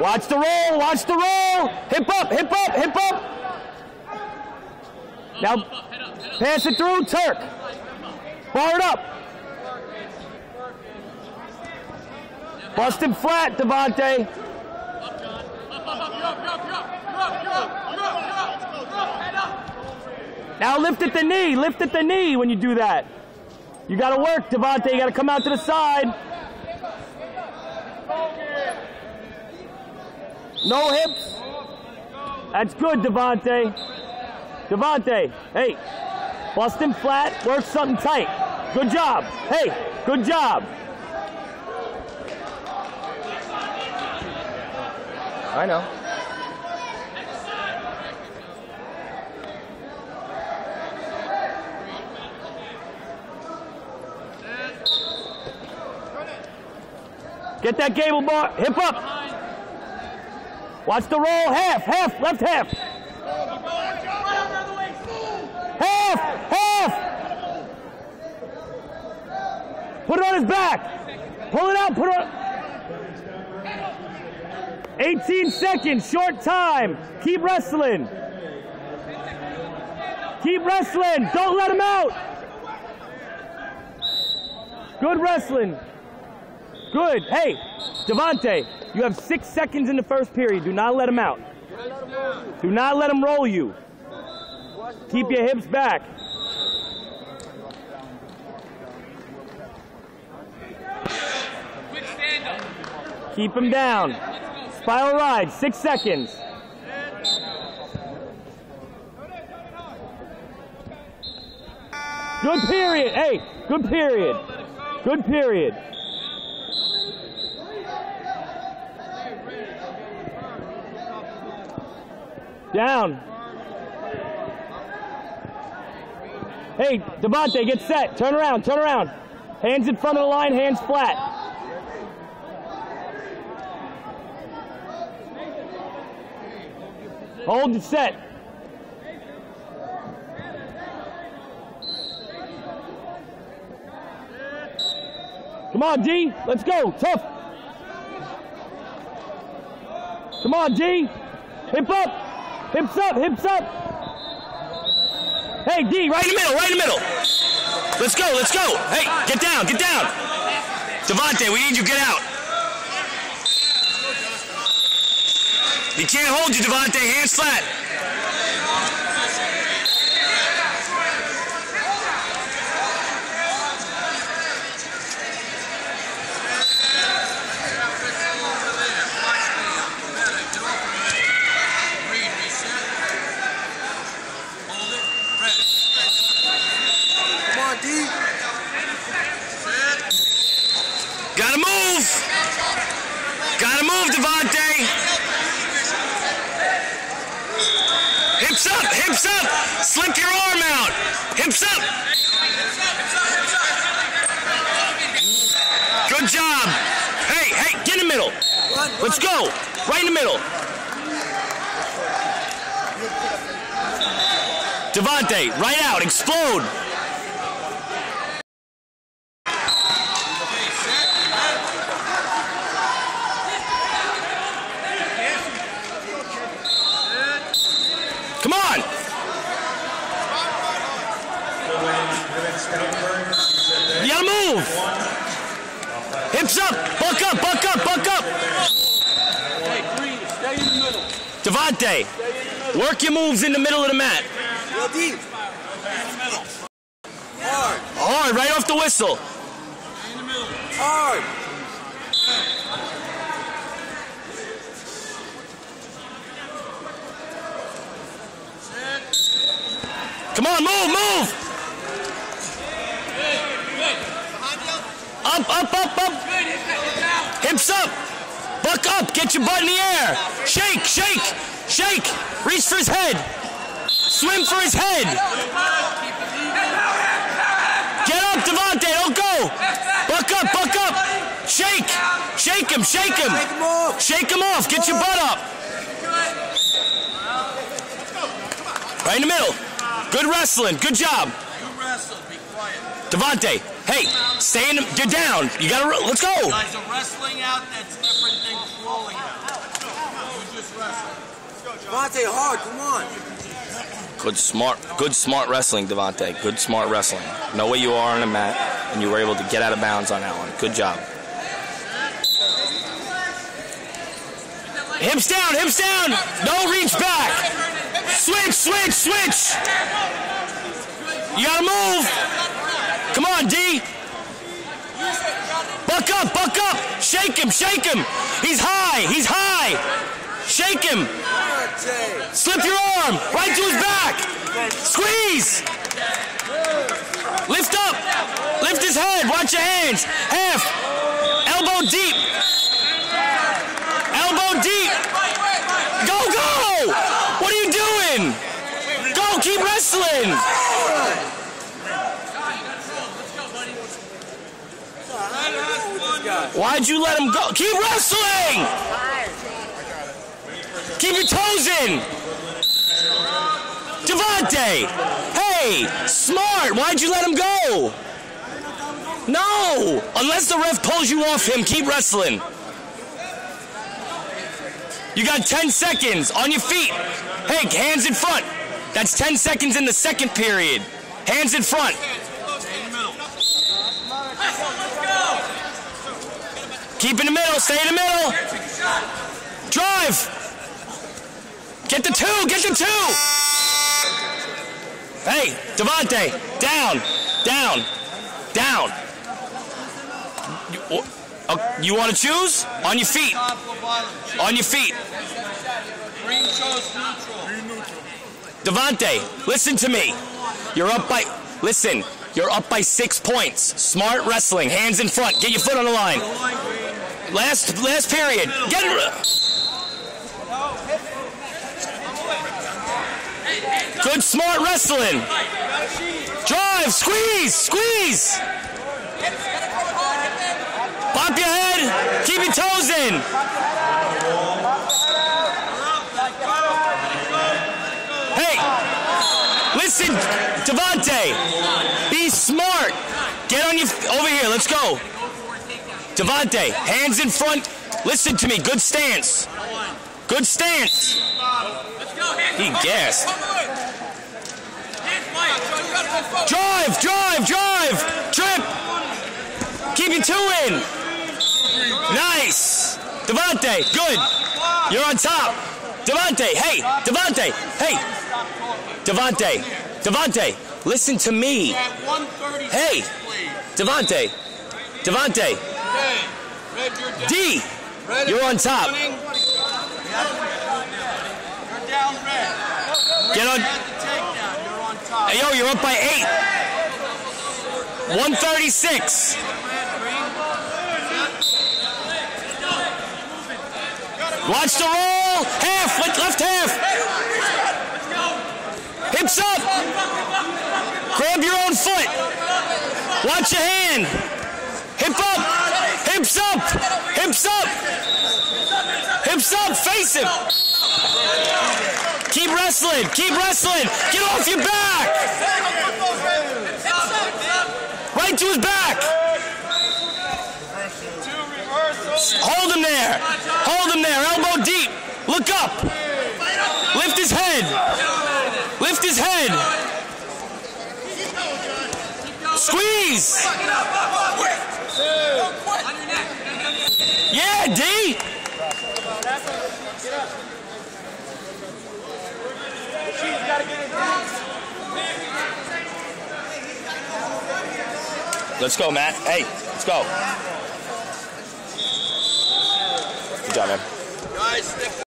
Watch the roll, watch the roll. Hip up, hip up, hip up. Now, pass it through, Turk. Bar it up. Bust him flat, Devante. Now lift at the knee, lift at the knee when you do that. You got to work, Devante. You got to come out to the side. No hips. That's good, Devante. Devante, hey, bust him flat, work something tight. Good job. Hey, good job. I know. Get that gable bar, hip up. Watch the roll, half, half, left half. Half, half. Put it on his back. Pull it out, put it on. 18 seconds, short time. Keep wrestling. Keep wrestling. Don't let him out. Good wrestling. Good. Hey, Devante, you have six seconds in the first period. Do not let him out. Do not let him roll you. Keep your hips back. Keep him down. Spiral ride, six seconds. Good period. Hey, good period. Good period. Down. Hey, Devante, get set. Turn around, turn around. Hands in front of the line, hands flat. Hold the set. Come on, D. Let's go. Tough. Come on, D. Hip up. Hips up. Hips up. Hey, D, right in the middle. Right in the middle. Let's go. Let's go. Hey, get down. Get down. Devante, we need you. Get out. You can't hold you, Devante. Hands flat. Come on, D. Gotta move. Gotta move, Devante. Hips up, hips up. Slip your arm out. Hips up. Good job. Hey, hey, get in the middle. Let's go. Right in the middle. Devante, right out. Explode. Come on. You gotta move. Hips up. Buck up, buck up, buck up. Hey, Green, stay in the middle. Devante, work your moves in the middle of the mat. Hard, Hard, right off the whistle. hard. Come on, move, move. Up, up, up, up. Hips up. Buck up. Get your butt in the air. Shake, shake, shake. Reach for his head. Swim for his head. Get up, Devante. Don't go. Buck up, buck up. Shake. Shake him, shake him. Shake him off. Get your butt up. Right in the middle. Good wrestling. Good job. You wrestle. Be quiet. Devante, hey, stay in the, you're down. You gotta, let's go. Guys, a wrestling out, that's different than crawling out. Just wrestle. Devante, hard, come on. Good smart, good smart wrestling, Devante. Good smart wrestling. Know where you are on the mat, and you were able to get out of bounds on that one. Good job. Hips down, hips down. No reach back. Switch, switch, switch. You gotta move. Come on, D. Buck up, buck up. Shake him, shake him. He's high, he's high. Shake him. Slip your arm right to his back. Squeeze. Lift up. Lift his head. Watch your hands. Half. Elbow deep. Elbow deep. Go, go. What are you doing? Go, keep wrestling. Why'd you let him go? Keep wrestling. Keep your toes in. Devante! Hey! Smart! Why'd you let him go? No! Unless the ref pulls you off him, keep wrestling. You got 10 seconds on your feet. Hey, hands in front. That's 10 seconds in the second period. Hands in front. Keep in the middle, stay in the middle. Drive. Get the two, get the two. Hey, Devante, down, down, down. You, uh, you want to choose? On your feet, on your feet. Green neutral. Devante, listen to me. You're up by, listen, you're up by six points. Smart wrestling, hands in front. Get your foot on the line. Last, last period. Get Good smart wrestling. Drive, squeeze, squeeze. Pop your head, keep your toes in. Hey, listen, Devante, be smart. Get on your, over here, let's go. Devante, hands in front. Listen to me, good stance. Good stance. He gassed. Drive, drive, drive. Trip. Keep your two in. Nice. Devante, good. You're on top. Devante, hey, Devante, hey. Devante, Devante, listen to me. Hey. please. Devante, Devante, Okay. Red, you're down. D, you're on top. You're down red. Get on. You had the takedown. You're on top. Hey, yo, you're up by eight. 136. Watch the roll. Half, left left half. Hips up. Grab your own foot. Watch your hand. Hip up. Hips up. Hips up. Hips up. Face him. Keep wrestling. Keep wrestling. Get off your back. Right to his back. Hold him there. Hold him there. Elbow deep. Look up. Lift his head. Lift his head. Squeeze. Yeah, D. Let's go, Matt. Hey, let's go. Good job, man. Guys, stick